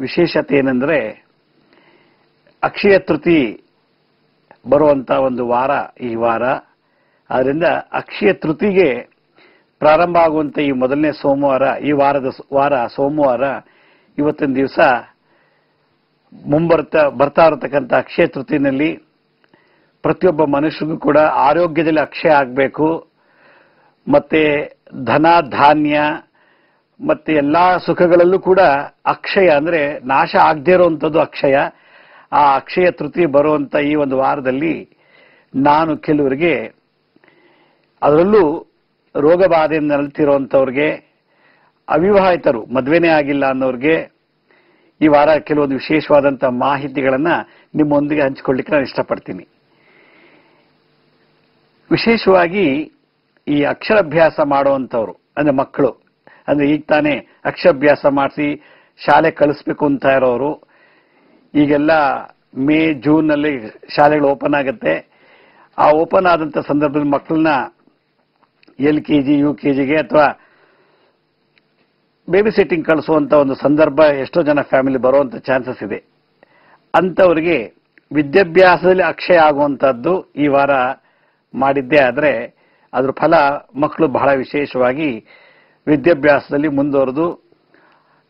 ವಿಶೇಷತೆ ಏನಂದರೆ ಅಕ್ಷಯ ತೃತಿ ಬರುವಂಥ ಒಂದು ವಾರ ಈ ವಾರ. ಆದ್ದರಿಂದ ಅಕ್ಷಯ ತೃತಿಗೆ ಪ್ರಾರಂಭ ಆಗುವಂಥ ಈ ಮೊದಲನೇ ಸೋಮವಾರ, ಈ ವಾರದ ವಾರ ಸೋಮವಾರ ಇವತ್ತಿನ ದಿವಸ ಮುಂಬರ್ತಾ, ಬರ್ತಾ ಇರತಕ್ಕಂಥ ಅಕ್ಷಯ ತೃತಿನಲ್ಲಿ ಪ್ರತಿಯೊಬ್ಬ ಮನುಷ್ಯರಿಗೂ ಕೂಡ ಆರೋಗ್ಯದಲ್ಲಿ ಅಕ್ಷಯ ಆಗಬೇಕು. ಮತ್ತು ಧನ, ಧಾನ್ಯ ಮತ್ತೆ ಎಲ್ಲಾ ಸುಖಗಳಲ್ಲೂ ಕೂಡ ಅಕ್ಷಯ ಅಂದ್ರೆ ನಾಶ ಆಗದೇ ಇರುವಂತದ್ದು ಅಕ್ಷಯ. ಆ ಅಕ್ಷಯ ತೃತೀಯ ಬರುವಂತ ಈ ಒಂದು ವಾರದಲ್ಲಿ ನಾನು ಕೆಲವರಿಗೆ ಅದರಲ್ಲೂ ರೋಗ ಬಾಧೆಯಿಂದ ನರಳುತ್ತಿರುವಂಥವ್ರಿಗೆ ಅವಿವಾಹಿತರು, ಮದುವೆನೇ ಆಗಿಲ್ಲ ಅನ್ನೋರಿಗೆ ಈ ವಾರ ಕೆಲವೊಂದು ವಿಶೇಷವಾದಂಥ ಮಾಹಿತಿಗಳನ್ನ ನಿಮ್ಮೊಂದಿಗೆ ಹಂಚಿಕೊಳ್ಳಿಕ್ಕೆ ನಾನು ಇಷ್ಟಪಡ್ತೀನಿ. ವಿಶೇಷವಾಗಿ ಈ ಅಕ್ಷರಾಭ್ಯಾಸ ಮಾಡುವಂಥವ್ರು, ಅಂದ್ರೆ ಮಕ್ಕಳು ಅಂದ್ರೆ ಈಗ ತಾನೇ ಅಕ್ಷಭ್ಯಾಸ ಮಾಡಿಸಿ ಶಾಲೆ ಕಳಿಸ್ಬೇಕು ಅಂತ ಇರೋರು. ಈಗೆಲ್ಲ ಮೇ ಜೂನ್ನಲ್ಲಿ ಶಾಲೆಗಳು ಓಪನ್ ಆಗುತ್ತೆ. ಆ ಓಪನ್ ಆದಂತ ಸಂದರ್ಭದಲ್ಲಿ ಮಕ್ಕಳನ್ನ L K G, U K ಜಿಗೆ ಅಥವಾ ಬೇಬಿ ಸಿಟ್ಟಿಂಗ್ ಕಳಿಸುವಂತ ಒಂದು ಸಂದರ್ಭ ಎಷ್ಟೋ ಜನ ಫ್ಯಾಮಿಲಿ ಬರುವಂತ ಚಾನ್ಸಸ್ ಇದೆ. ಅಂತವರಿಗೆ ವಿದ್ಯಾಭ್ಯಾಸದಲ್ಲಿ ಅಕ್ಷಯ ಆಗುವಂತಹದ್ದು ಈ ವಾರ ಮಾಡಿದ್ದೇ ಆದ್ರೆ ಅದ್ರ ಫಲ ಮಕ್ಕಳು ಬಹಳ ವಿಶೇಷವಾಗಿ ವಿದ್ಯಾಭ್ಯಾಸದಲ್ಲಿ ಮುಂದುವರೆದು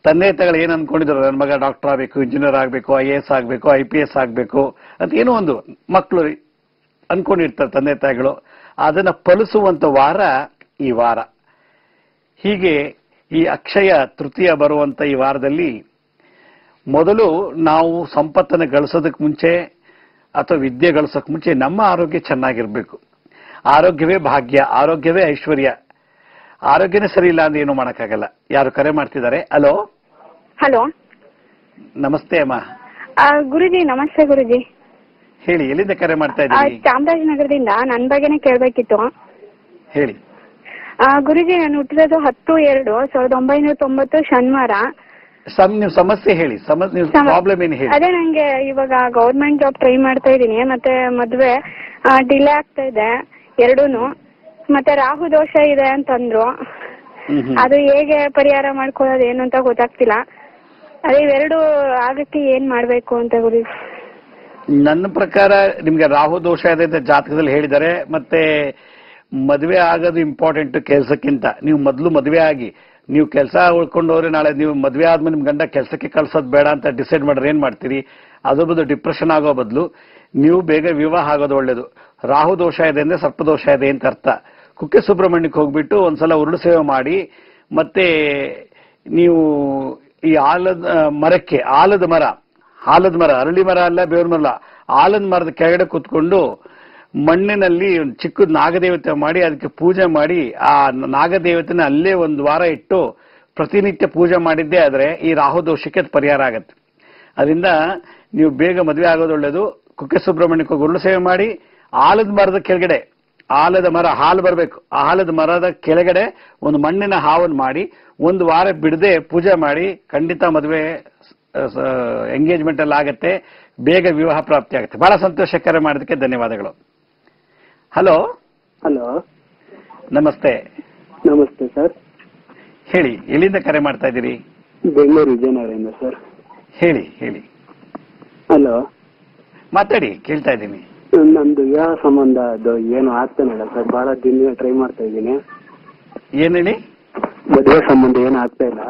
ತಂದೆ ತಾಯಿಗಳು ಏನು ಅಂದ್ಕೊಂಡಿದ್ರು ನನ್ನ ಮಗ ಡಾಕ್ಟರ್ ಆಗಬೇಕು, ಇಂಜಿನಿಯರ್ ಆಗಬೇಕು, ಐ ಎ ಎಸ್ ಆಗಬೇಕು, ಐ ಪಿ ಎಸ್ ಆಗಬೇಕು ಅಂತ ಏನೋ ಒಂದು ಮಕ್ಕಳು ಅಂದ್ಕೊಂಡಿರ್ತಾರೆ ತಂದೆ ತಾಯಿಗಳು ಅದನ್ನು ಫಲಿಸುವಂಥ ವಾರ ಈ ವಾರ. ಹೀಗೆ ಈ ಅಕ್ಷಯ ತೃತೀಯ ಬರುವಂಥ ಈ ವಾರದಲ್ಲಿ ಮೊದಲು ನಾವು ಸಂಪತ್ತನ್ನು ಗಳಿಸೋದಕ್ಕೆ ಮುಂಚೆ ಅಥವಾ ವಿದ್ಯೆ ಗಳಿಸೋಕೆ ಮುಂಚೆ ನಮ್ಮ ಆರೋಗ್ಯ ಚೆನ್ನಾಗಿರಬೇಕು. ಆರೋಗ್ಯವೇ ಭಾಗ್ಯ, ಆರೋಗ್ಯವೇ ಐಶ್ವರ್ಯ. ಆರೋಗ್ಯನೇ ಸರಿ ಇಲ್ಲ ಅಂದ್ರೆ ಏನು ಮಾಡೋಕ್ಕಾಗಲ್ಲ. ಯಾರು ಕರೆ ಮಾಡ್ತಿದ್ದಾರೆ? ಹಲೋ ಹಲೋ ನಮಸ್ತೆ ಅಮ್ಮ. ಗುರುಜಿ ನಮಸ್ತೆ ಗುರುಜಿ. ಹೇಳಿ ಎಲ್ಲಿಂದ ಕರೆ ಮಾಡ್ತಾ ಇದ್ದೀನಿ ಇದ್ದೀರಿ? ಚಾಮರಾಜನಗರದಿಂದ ನನ್ನ ಬಗ್ಗೆನೇ ಕೇಳಬೇಕಿತ್ತು. ಹೇಳಿ. ಗುರುಜಿ ನಾನು ಹುಟ್ಟಿರೋದು ಹತ್ತು ಎರಡು ಸಾವಿರದ ಒಂಬೈನೂರ ತೊಂಬತ್ತು ಶನಿವಾರ. ಸಮ್ ನೀವು ಸಮಸ್ಯೆ ಹೇಳಿ. ಸಮಸ್ಯೆ ಪ್ರಾಬ್ಲಮ್ ಏನು ಹೇಳಿ? ಅದೇ ನಂಗೆ ಇವಾಗ ಗೌರ್ಮೆಂಟ್ ಜಾಬ್ ಟ್ರೈ ಮಾಡ್ತಾ ಇದ್ದೀನಿ. ಮತ್ತೆ ಮದ್ವೆ ಡಿಲೇ ಆಗ್ತಾ ಇದೆ. ಎರಡೂನು. ಮತ್ತೆ ರಾಹು ದೋಷ ಇದೆ ಅಂತಂದ್ರು. ಅದು ಹೇಗೆ ಪರಿಹಾರ ಮಾಡ್ಕೊಳ್ಳೋದು ಏನು ಅಂತ ಗೊತ್ತಾಗ್ತಿಲ್ಲ. ಅದೇ ಇವೆರಡು ಆಗಕ್ಕೆ ಏನ್ ಮಾಡ್ಬೇಕು ಅಂತ ಗುರು? ನನ್ನ ಪ್ರಕಾರ ನಿಮ್ಗೆ ರಾಹು ದೋಷ ಇದೆ ಅಂತ ಜಾತಕದಲ್ಲಿ ಹೇಳಿದ್ದಾರೆ. ಮತ್ತೆ ಮದುವೆ ಆಗೋದು ಇಂಪಾರ್ಟೆಂಟ್ ಕೆಲಸಕ್ಕಿಂತ. ನೀವು ಮೊದಲು ಮದುವೆ ಆಗಿ ನೀವು ಕೆಲಸ ಉಳ್ಕೊಂಡು ಹೋದ್ರೆ ನಾಳೆ ನೀವು ಮದುವೆ ಆದ್ಮೇಲೆ ನಿಮ್ ಗಂಡ ಕೆಲಸಕ್ಕೆ ಕಳ್ಸೋದು ಬೇಡ ಅಂತ ಡಿಸೈಡ್ ಮಾಡಿದ್ರೆ ಏನ್ ಮಾಡ್ತೀರಿ? ಅದ್ರ ಬದಲು ಡಿಪ್ರೆಷನ್ ಆಗೋ ಬದಲು ನೀವು ಬೇಗ ವಿವಾಹ ಆಗೋದು ಒಳ್ಳೇದು. ರಾಹು ದೋಷ ಇದೆ ಅಂದ್ರೆ ಸರ್ಪ ದೋಷ ಇದೆ ಅಂತ ಅರ್ಥ. ಕುಕ್ಕೆ ಸುಬ್ರಹ್ಮಣ್ಯಕ್ಕೆ ಹೋಗ್ಬಿಟ್ಟು ಒಂದ್ಸಲ ಉರುಳು ಸೇವೆ ಮಾಡಿ, ಮತ್ತೆ ನೀವು ಈ ಆಲದ ಮರಕ್ಕೆ, ಆಲದ ಮರ ಆಲದ ಮರ, ಅರಳಿ ಮರ ಅಲ್ಲ ಬೇವ್ರ ಮರ ಆಲದ ಮರದ ಕೆಳಗಡೆ ಕೂತ್ಕೊಂಡು ಮಣ್ಣಿನಲ್ಲಿ ಒಂದು ಚಿಕ್ಕದ ನಾಗದೇವತೆ ಮಾಡಿ, ಅದಕ್ಕೆ ಪೂಜೆ ಮಾಡಿ, ಆ ನಾಗದೇವತೆನ ಅಲ್ಲೇ ಒಂದು ವಾರ ಇಟ್ಟು ಪ್ರತಿನಿತ್ಯ ಪೂಜೆ ಮಾಡಿದ್ದೇ ಆದರೆ ಈ ರಾಹು ದೋಷಕ್ಕೆ ಪರಿಹಾರ ಆಗತ್ತೆ. ಅದರಿಂದ ನೀವು ಬೇಗ ಮದುವೆ ಆಗೋದು ಒಳ್ಳೆಯದು ಕುಕ್ಕೆ ಸುಬ್ರಹ್ಮಣ್ಯಕ್ಕೆ ಗುರುಳು ಸೇವೆ ಮಾಡಿ, ಆಲದ ಮರದ ಕೆಳಗಡೆ ಆಲದ ಮರ ಹಾಲು ಬರಬೇಕು. ಆ ಆಲದ ಮರದ ಕೆಳಗಡೆ ಒಂದು ಮಣ್ಣಿನ ಹಾವನ್ನು ಮಾಡಿ ಒಂದು ವಾರ ಬಿಡದೆ ಪೂಜೆ ಮಾಡಿ ಖಂಡಿತ ಮದುವೆ ಎಂಗೇಜ್ಮೆಂಟ್ ಅಲ್ಲಿ ಆಗತ್ತೆ ಬೇಗ ವಿವಾಹ ಪ್ರಾಪ್ತಿ ಆಗುತ್ತೆ. ಬಹಳ ಸಂತೋಷ ಕರೆ ಮಾಡೋದಕ್ಕೆ ಧನ್ಯವಾದಗಳು. ಹಲೋ? ಹಲೋ. ನಮಸ್ತೆ. ನಮಸ್ತೆ ಸರ್. ಹೇಳಿ ಎಲ್ಲಿಂದ ಕರೆ ಮಾಡ್ತಾ ಇದ್ದೀರಿ? ಬೆಂಗಳೂರು ವಿಜಯನಗರದಿಂದ ಸರ್. ಹೇಳಿ ಹೇಳಿ. ಹಲೋ. ಮಾತಾಡಿ ಕೇಳ್ತಾ ಇದ್ದೀನಿ. ನಂದು ವಿವಾಹ ಸಂಬಂಧ ಅದು ಏನು ಆಗ್ತಾನೆ ಇಲ್ಲ ಸರ್. ಬಹಳ ದಿನ ಟ್ರೈ ಮಾಡ್ತಾ ಇದ್ದೀನಿ. ಏನ್ ಹೇಳಿ? ಮದುವೆ ಸಂಬಂಧ ಏನು ಆಗ್ತಾ ಇಲ್ಲ.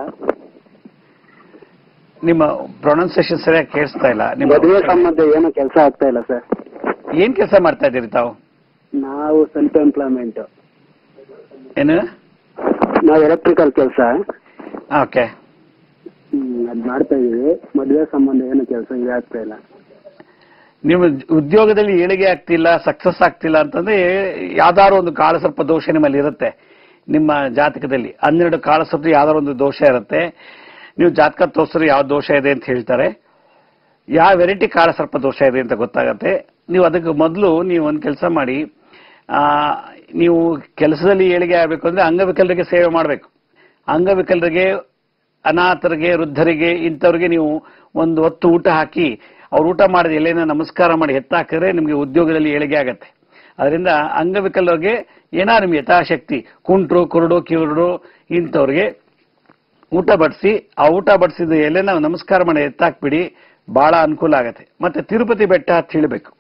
ನಿಮ್ಮ ಪ್ರೊನೌನ್ಸಿಯೇಷನ್ ಸರಿಯಾಗಿ ಕೇಳಿಸ್ತಾ ಇಲ್ಲ. ನಿಮ್ಮ ಮದುವೆ ಸಂಬಂಧ ಏನು ಕೆಲಸ ಆಗ್ತಾ ಇಲ್ಲ ಸರ್. ಏನ್ ಕೆಲಸ ಮಾಡ್ತಾ ಇದ್ದೀರಿ ತಾವು? ನಾವು ಸೆಲ್ಫ್ ಎಂಪ್ಲಾಯ್ಮೆಂಟ್ ಏನು? ನಾವು ಎಲೆಕ್ಟ್ರಿಕಲ್ ಕೆಲಸ. ಓಕೆ ಅದು ಮಾಡ್ತಾ ಇದೀವಿ ಮದುವೆ ಸಂಬಂಧ ಏನು ಕೆಲಸ ಇದೆ ಆಗ್ತಾ ಇಲ್ಲ. ನಿಮ್ಮ ಉದ್ಯೋಗದಲ್ಲಿ ಏಳಿಗೆ ಆಗ್ತಿಲ್ಲ ಸಕ್ಸಸ್ ಆಗ್ತಿಲ್ಲ ಅಂತಂದ್ರೆ ಯಾವ್ದಾರು ಒಂದು ಕಾಳಸರ್ಪ ದೋಷ ನಿಮ್ಮಲ್ಲಿ ಇರುತ್ತೆ ನಿಮ್ಮ ಜಾತಕದಲ್ಲಿ. ಹನ್ನೆರಡು ಕಾಳಸರ್ಪ ಯಾವ್ದಾರು ಒಂದು ದೋಷ ಇರುತ್ತೆ. ನೀವು ಜಾತಕ ತೋರಿಸಿದ್ರೆ ಯಾವ ದೋಷ ಇದೆ ಅಂತ ಹೇಳ್ತಾರೆ. ಯಾವ ವೆರೈಟಿ ಕಾಳಸರ್ಪ ದೋಷ ಇದೆ ಅಂತ ಗೊತ್ತಾಗತ್ತೆ. ನೀವು ಅದಕ್ಕೆ ಮೊದಲು ನೀವು ಒಂದು ಕೆಲಸ ಮಾಡಿ ನೀವು ಕೆಲಸದಲ್ಲಿ ಏಳಿಗೆ ಆಗಬೇಕು ಅಂದ್ರೆ ಅಂಗವಿಕಲರಿಗೆ ಸೇವೆ ಮಾಡಬೇಕು. ಅಂಗವಿಕಲರಿಗೆ, ಅನಾಥರಿಗೆ, ವೃದ್ಧರಿಗೆ, ಇಂಥವ್ರಿಗೆ ನೀವು ಒಂದು ಹೊತ್ತು ಊಟ ಹಾಕಿ ಅವ್ರು ಊಟ ಮಾಡಿದ ಎಲೆನ ನಮಸ್ಕಾರ ಮಾಡಿ ಎತ್ತಾಕಿದ್ರೆ ನಿಮಗೆ ಉದ್ಯೋಗದಲ್ಲಿ ಏಳಿಗೆ ಆಗತ್ತೆ. ಅದರಿಂದ ಅಂಗವಿಕಲರಿಗೆ ಏನೋ ನಿಮ್ಗೆ ಯಥಾಶಕ್ತಿ ಕುಂಟ್ರು ಕುರುಡು ಕಿರುಡು ಇಂಥವ್ರಿಗೆ ಊಟ ಬಡಿಸಿ ಆ ಊಟ ಬಡಿಸಿದ ಎಲೆನ ನಮಸ್ಕಾರ ಮಾಡಿ ಎತ್ತಾಕ್ಬಿಡಿ ಬಹಳ ಅನುಕೂಲ ಆಗತ್ತೆ. ಮತ್ತೆ ತಿರುಪತಿ ಬೆಟ್ಟ ಅಂತ ಹೇಳಬೇಕು.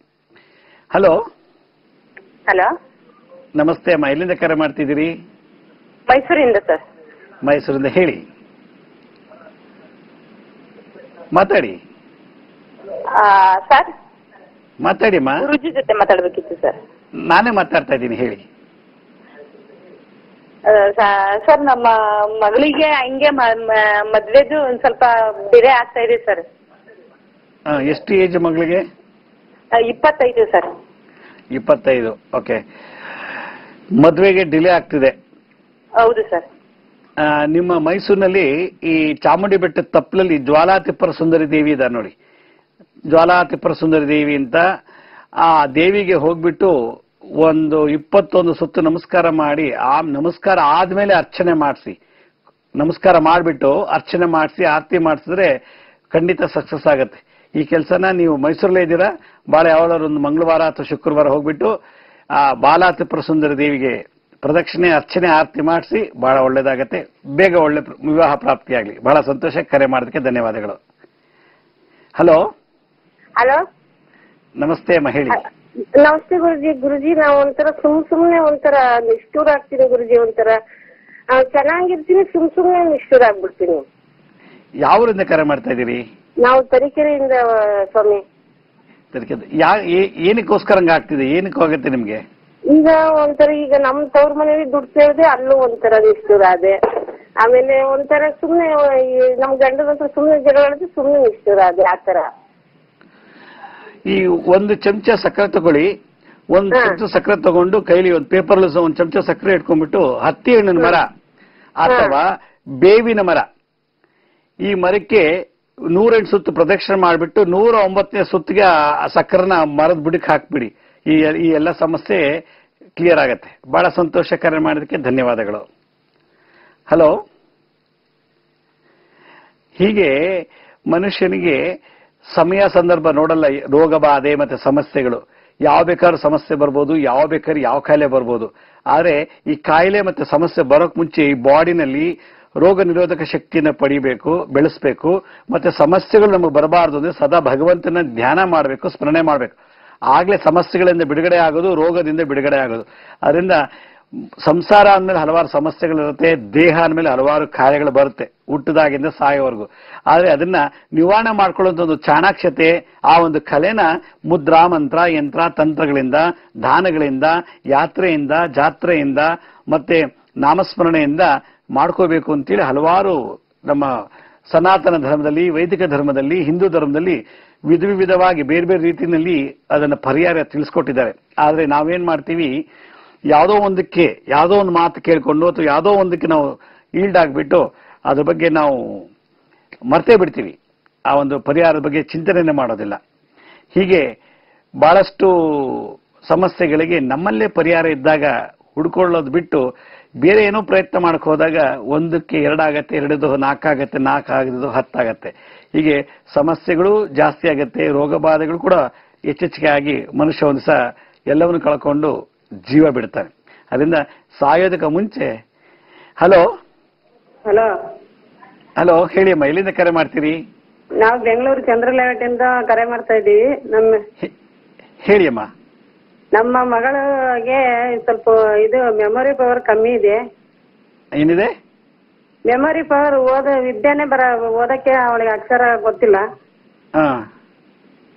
ಹಲೋ? ಹಲೋ? ನಮಸ್ತೆ ಅಮ್ಮ ಎಲ್ಲಿಂದ ಕರೆ ಮಾಡ್ತಿದ್ದೀರಿ? ಮೈಸೂರಿಂದ ಸರ್. ಮೈಸೂರಿಂದ ಹೇಳಿ. ಮಾತಾಡಿ. ಸರ್? ಮಾತಾಡಿ ಗುರುಜಿ ಜೊತೆ ಮಾತಾಡ್ಬೇಕಿತ್ತು ಸರ್. ನಾನೇ ಮಾತಾಡ್ತಾ ಇದ್ದೀನಿ ಹೇಳಿ. ಸರ್ ನಮ್ಮ ಮಗಳಿಗೆ ಹಂಗೆ ಮದ್ವೆದು ಒಂದ್ ಸ್ವಲ್ಪ ಬೇರೆ ಆಗ್ತಾ ಇದೆ ಸರ್. ಎಷ್ಟು ಏಜ್ ಮಗಳಿಗೆ? ಇಪ್ಪತ್ತೈದು ಸರ್. ಇಪ್ಪತ್ತೈದು ಓಕೆ. ಮದ್ವೆಗೆ ಡಿಲೇ ಆಗ್ತಿದೆ. ಹೌದು ಸರ್. ನಿಮ್ಮ ಮೈಸೂರಿನಲ್ಲಿ ಈ ಚಾಮುಂಡಿ ಬೆಟ್ಟದ ತಪ್ಪಲಲ್ಲಿ ಜ್ವಾಲಾ ತಿಪ್ಪರ ಸುಂದರಿ ದೇವಿ ಇದ್ದಾರೆ ನೋಡಿ. ಜ್ವಾಲಾ ತಿಪ್ಪರಸುಂದರಿ ದೇವಿ ಅಂತ ಆ ದೇವಿಗೆ ಹೋಗ್ಬಿಟ್ಟು ಒಂದು ಇಪ್ಪತ್ತೊಂದು ಸುತ್ತು ನಮಸ್ಕಾರ ಮಾಡಿ, ಆ ನಮಸ್ಕಾರ ಆದ್ಮೇಲೆ ಅರ್ಚನೆ ಮಾಡಿಸಿ. ನಮಸ್ಕಾರ ಮಾಡಿಬಿಟ್ಟು ಅರ್ಚನೆ ಮಾಡಿಸಿ, ಆರತಿ ಮಾಡಿಸಿದ್ರೆ ಖಂಡಿತ ಸಕ್ಸಸ್ ಆಗುತ್ತೆ. ಈ ಕೆಲಸನ ನೀವು ಮೈಸೂರಲ್ಲೇ ಇದ್ದೀರಾ? ಭಾಳ ಯಾವಾಗಾದ್ರು ಒಂದು ಮಂಗಳವಾರ ಅಥವಾ ಶುಕ್ರವಾರ ಹೋಗ್ಬಿಟ್ಟು, ಆ ಬಾಲಾ ತಿಪ್ರಸುಂದರ ದೇವಿಗೆ ಪ್ರದಕ್ಷಿಣೆ, ಅರ್ಚನೆ, ಆರತಿ ಮಾಡಿಸಿ ಬಹಳ ಒಳ್ಳೇದಾಗತ್ತೆ. ಬೇಗ ಒಳ್ಳೆ ವಿವಾಹ ಪ್ರಾಪ್ತಿಯಾಗಲಿ. ಬಹಳ ಸಂತೋಷ. ಕರೆ ಮಾಡೋದಕ್ಕೆ ಧನ್ಯವಾದಗಳು. ಹಲೋ? ಹಲೋ? ನಮಸ್ತೆ ಮಹಿಳೆ ನಮಸ್ತೆ ಗುರುಜಿ. ಗುರುಜಿ ನಾವ್ ಒಂಥರ ಸುಮ್ ಸುಮ್ನೆ ಒಂಥರ ನಿಷ್ಠೂರ ಆಗ್ತೀನಿ ಗುರುಜಿ ಒಂಥರ. ಚೆನ್ನಾಗಿರ್ತೀನಿ ಸುಮ್ ಸುಮ್ನೆ ನಿಷ್ಠೂರ ಆಗ್ಬಿಡ್ತೀನಿ ಯಾವೂರಿಂದ ಕರೆ ಮಾಡ್ತಾ ಇದೀರಿ? ನಾವು ತರೀಕೆರೆಯಿಂದ ಸ್ವಾಮಿ. ಯಾ ಏನಕ್ಕೋಸ್ಕರ ಹಂಗ ಆಗ್ತಿದೆ? ಏನಕ್ಕೆ ಆಗುತ್ತೆ ನಿಮ್ಗೆ? ಈಗ ಒಂಥರ ಈಗ ನಮ್ ತವ್ರ ಮನೇಲಿ ದುಡ್ಡು ಸೇರಿದೆ ಅಲ್ಲೂ ಒಂಥರ ನಿಷ್ಠೂರ ಅದೇ ಆಮೇಲೆ ಒಂಥರ ಸುಮ್ನೆ ನಮ್ ಗಂಡನ ಹತ್ರ ಸುಮ್ನೆ ಜಗಳ ಸುಮ್ನೆ ನಿಷ್ಠೂರ ಅದೇ ಆತರ ಈ ಒಂದು ಚಮಚ ಸಕ್ಕರೆ ತಗೊಳ್ಳಿ. ಒಂದು. ಚಮಚ ಸಕ್ಕರೆ ತಗೊಂಡು ಕೈಲಿ ಒಂದು ಪೇಪರ್ ಒಂದು ಚಮಚ ಸಕ್ಕರೆ ಇಟ್ಕೊಂಡ್ಬಿಟ್ಟು ಹತ್ತಿ ಹಣ್ಣಿನ ಮರ ಅಥವಾ ಬೇವಿನ ಮರ. ಈ ಮರಕ್ಕೆ ನೂರೆಂಟು ಸುತ್ತು ಪ್ರದಕ್ಷಿಣೆ ಮಾಡಿಬಿಟ್ಟು ನೂರ ಒಂಬತ್ತನೇ ಸುತ್ತಿಗೆ ಆ ಸಕ್ಕರೆನ ಮರದ ಬುಡಕ್ಕೆ ಹಾಕ್ಬಿಡಿ. ಈ ಈ ಎಲ್ಲ ಸಮಸ್ಯೆ ಕ್ಲಿಯರ್ ಆಗತ್ತೆ. ಬಹಳ ಸಂತೋಷ ಕರೆ ಮಾಡೋದಕ್ಕೆ ಧನ್ಯವಾದಗಳು. ಹಲೋ ಹೀಗೆ ಮನುಷ್ಯನಿಗೆ ಸಮಯ ಸಂದರ್ಭ ನೋಡಲ್ಲ, ರೋಗ ಬಾಧೆ ಮತ್ತೆ ಸಮಸ್ಯೆಗಳು. ಯಾವ ಬೇಕಾದ್ರೂ ಸಮಸ್ಯೆ ಬರ್ಬೋದು, ಯಾವ ಬೇಕಾದ್ರೆ ಯಾವ ಕಾಯಿಲೆ ಬರ್ಬೋದು. ಆದರೆ ಈ ಕಾಯಿಲೆ ಮತ್ತೆ ಸಮಸ್ಯೆ ಬರೋಕ್ ಮುಂಚೆ ಈ ಬಾಡಿನಲ್ಲಿ ರೋಗ ನಿರೋಧಕ ಶಕ್ತಿಯನ್ನ ಪಡಿಬೇಕು, ಬೆಳೆಸ್ಬೇಕು. ಮತ್ತೆ ಸಮಸ್ಯೆಗಳು ನಮಗೆ ಬರಬಾರದು ಅಂದ್ರೆ ಸದಾ ಭಗವಂತನ ಧ್ಯಾನ ಮಾಡಬೇಕು, ಸ್ಮರಣೆ ಮಾಡಬೇಕು. ಆಗ್ಲೇ ಸಮಸ್ಯೆಗಳಿಂದ ಬಿಡುಗಡೆ ಆಗೋದು, ರೋಗದಿಂದ ಬಿಡುಗಡೆ ಆಗೋದು. ಅದರಿಂದ ಸಂಸಾರ ಅಂದಮೇಲೆ ಹಲವಾರು ಸಮಸ್ಯೆಗಳಿರುತ್ತೆ, ದೇಹ ಅಂದಮೇಲೆ ಹಲವಾರು ಕಾರ್ಯಗಳು ಬರುತ್ತೆ, ಹುಟ್ಟದಾಗಿಂದ ಸಾಯೋವರೆಗೂ. ಆದರೆ ಅದನ್ನ ನಿವಾರಣೆ ಮಾಡ್ಕೊಳ್ಳೋಂಥ ಒಂದು ಚಾಣಾಕ್ಷತೆ, ಆ ಒಂದು ಕಲೆನ ಮುದ್ರಾ, ಮಂತ್ರ, ಯಂತ್ರ, ತಂತ್ರಗಳಿಂದ, ದಾನಗಳಿಂದ, ಯಾತ್ರೆಯಿಂದ, ಜಾತ್ರೆಯಿಂದ, ಮತ್ತೆ ನಾಮಸ್ಮರಣೆಯಿಂದ ಮಾಡ್ಕೋಬೇಕು ಅಂತೇಳಿ ಹಲವಾರು ನಮ್ಮ ಸನಾತನ ಧರ್ಮದಲ್ಲಿ, ವೈದಿಕ ಧರ್ಮದಲ್ಲಿ, ಹಿಂದೂ ಧರ್ಮದಲ್ಲಿ ವಿಧ ವಿಧವಾಗಿ ಬೇರೆ ಬೇರೆ ರೀತಿಯಲ್ಲಿ ಅದನ್ನು ಪರಿಹಾರ ತಿಳಿಸ್ಕೊಟ್ಟಿದ್ದಾರೆ. ಆದರೆ ನಾವೇನ್ ಮಾಡ್ತೀವಿ? ಯಾವುದೋ ಒಂದಕ್ಕೆ, ಯಾವುದೋ ಒಂದು ಮಾತು ಕೇಳಿಕೊಂಡು ಅಥವಾ ಯಾವುದೋ ಒಂದಕ್ಕೆ ನಾವು ಈಲ್ಡ್ ಆಗಿಬಿಟ್ಟು ಅದ್ರ ಬಗ್ಗೆ ನಾವು ಮರ್ತೇ ಬಿಡ್ತೀವಿ. ಆ ಒಂದು ಪರಿಹಾರದ ಬಗ್ಗೆ ಚಿಂತನೆನೇ ಮಾಡೋದಿಲ್ಲ. ಹೀಗೆ ಭಾಳಷ್ಟು ಸಮಸ್ಯೆಗಳಿಗೆ ನಮ್ಮಲ್ಲೇ ಪರಿಹಾರ ಇದ್ದಾಗ ಹುಡ್ಕೊಳ್ಳೋದು ಬಿಟ್ಟು ಬೇರೆ ಏನೋ ಪ್ರಯತ್ನ ಮಾಡಕ್ಕೆ ಹೋದಾಗ ಒಂದಕ್ಕೆ ಎರಡಾಗತ್ತೆ ಎರಡದು ನಾಲ್ಕಾಗತ್ತೆ ನಾಲ್ಕು ಹತ್ತಾಗತ್ತೆ. ಹೀಗೆ ಸಮಸ್ಯೆಗಳು ಜಾಸ್ತಿ ಆಗತ್ತೆ ರೋಗ ಬಾಧೆಗಳು ಕೂಡ ಹೆಚ್ಚೆಚ್ಚಿಗೆ ಆಗಿ ಮನುಷ್ಯ ಒಂದು ಸಹ ಎಲ್ಲವನ್ನು ಕಳ್ಕೊಂಡು ಜೀವ ಬಿಡ್ತಾನೆ. ಅದರಿಂದ ಸಾಯೋದಕ್ಕೆ ಮುಂಚೆ ಹಲೋ? ಹಲೋ? ಹಲೋ ಹೇಳಿ ಅಮ್ಮ ಎಲ್ಲಿಂದ ಕರೆ ಮಾಡ್ತೀರಿ? ನಾವು ಬೆಂಗಳೂರು ಚಂದ್ರಲೇಔಟ್ ಇಂದ ಕರೆ ಮಾಡ್ತಾ ಇದ್ದೀವಿ. ನಮ್ಮ ಹೇಳಿ ಅಮ್ಮ. ನಮ್ಮ ಮಗಳಿಗೆ ಸ್ವಲ್ಪ ಇದು ಮೆಮೊರಿ ಪವರ್ ಕಮ್ಮಿ ಇದೆ. ಏನಿದೆ? ಮೆಮೊರಿ ಪವರ್ ಓದ ವಿದ್ಯೆನೆ ಬರ ಓದಕ್ಕೆ ಅವಳಿಗೆ ಅಕ್ಷರ ಗೊತ್ತಿಲ್ಲ. ಹಾ.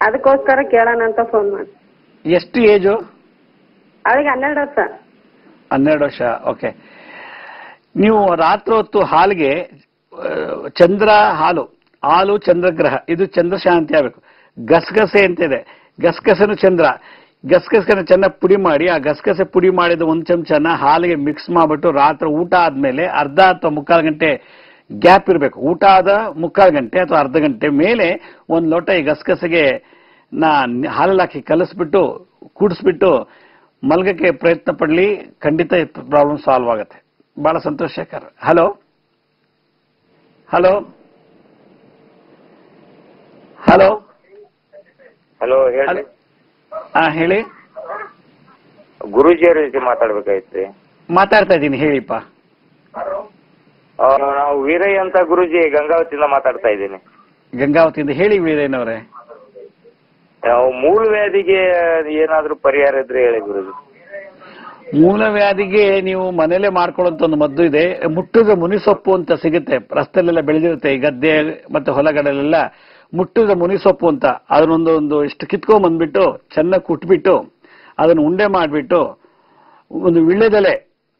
ಅದಕ್ಕೋಸ್ಕರ ಕೇಳೋಣ ಅಂತ ಫೋನ್ ಮಾಡಿ ಎಷ್ಟು ಏಜು ಅವಳಿಗೆ ಹನ್ನೆರಡು ವರ್ಷ. ಹನ್ನೆರಡು ವರ್ಷ ಓಕೆ ನೀವು ರಾತ್ರಿ ಹೊತ್ತು ಹಾಲಿಗೆ ಚಂದ್ರ ಹಾಲು ಹಾಲು ಚಂದ್ರಗ್ರಹ, ಇದು ಚಂದ್ರ ಶಾಂತಿ ಆಗಬೇಕು. ಗಸಗಸೆ ಅಂತ ಇದೆ. ಗಸಗಸೆನು ಚಂದ್ರ. ಗಸಗಸೆನ ಚೆನ್ನಾಗಿ ಪುಡಿ ಮಾಡಿ, ಆ ಗಸಗಸೆ ಪುಡಿ ಮಾಡಿದ ಒಂದು ಚಮಚನ ಹಾಲಿಗೆ ಮಿಕ್ಸ್ ಮಾಡಿಬಿಟ್ಟು ರಾತ್ರಿ ಊಟ ಆದಮೇಲೆ ಅರ್ಧ ಅಥವಾ ಮುಕ್ಕಾಲು ಗಂಟೆ ಗ್ಯಾಪ್ ಇರಬೇಕು. ಊಟ ಆದ ಮುಕ್ಕಾಲು ಗಂಟೆ ಅಥವಾ ಅರ್ಧ ಗಂಟೆ ಮೇಲೆ ಒಂದು ಲೋಟ ಈ ಗಸಗಸೆಗೆ ನಾ ಹಾಲಲ್ಲಿ ಹಾಕಿ ಕಲಿಸ್ಬಿಟ್ಟು, ಕೂಡಿಸ್ಬಿಟ್ಟು ಮಲ್ಗಕ್ಕೆ ಪ್ರಯತ್ನ ಪಡಲಿ ಖಂಡಿತ ಪ್ರಾಬ್ಲಮ್ ಸಾಲ್ವ್ ಆಗುತ್ತೆ. ಬಹಳ ಸಂತೋಷಕರ ಹಲೋ ಹಲೋ ಹಲೋ ಹಲೋ ಹೇಳಿ. ಹಾ ಹೇಳಿ. ಗುರುಜಿಯವ್ರ ಜೊತೆ ಮಾತಾಡ್ಬೇಕಾಯ್ತು ಮಾತಾಡ್ತಾ ಇದ್ದೀನಿ ಹೇಳಿಪ್ಪ. ನಾವು ವೀರಯ್ಯ ಅಂತ ಗುರುಜಿ ಗಂಗಾವತಿಯಿಂದ ಮಾತಾಡ್ತಾ ಇದ್ದೀನಿ. ಗಂಗಾವತಿಯಿಂದ ಹೇಳಿ ವೀರೇನವರೇ ವ್ಯಾಧಿಗೆ ಮೂಲವ್ಯಾಧಿಗೆ ಏನಾದ್ರೂ ಪರಿಹಾರ ಇದ್ರೆ ಹೇಳಿ ಗುರುಜಿ. ಮೂಲವ್ಯಾಧಿಗೆ ನೀವು ಮನೇಲೆ ಮಾಡ್ಕೊಳ್ಳುವಂತ ಒಂದು ಮದ್ದು ಇದೆ. ಮುಟ್ಟುದ ಮುನಿಸೊಪ್ಪು ಅಂತ ಸಿಗುತ್ತೆ. ರಸ್ತೆಲೆಲ್ಲ ಬೆಳೆದಿರುತ್ತೆ ಈ ಗದ್ದೆ ಮತ್ತೆ ಹೊಲಗಳಲ್ಲೆಲ್ಲ ಮುಟ್ಟುದ ಮುನಿಸೊಪ್ಪು ಅಂತ. ಅದನ್ನೊಂದು ಒಂದು ಇಷ್ಟು ಕಿತ್ಕೊಂಡ್ ಬಂದ್ಬಿಟ್ಟು ಚೆನ್ನಾಗಿ ಕುಟ್ಬಿಟ್ಟು ಅದನ್ನು ಉಂಡೆ ಮಾಡಿಬಿಟ್ಟು ಒಂದು ವಿಳ್ಳೆದೆಲೆ